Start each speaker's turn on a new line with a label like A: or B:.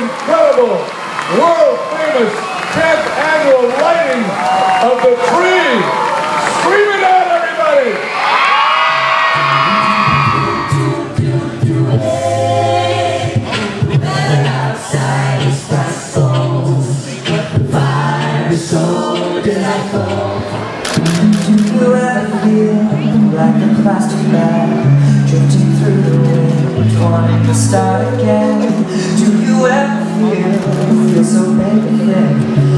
A: incredible, world famous 10th annual lighting of the
B: so delightful. Do you ever feel like a plastic bag drifting through the wind, wanting to start again? Do you ever feel feel so big and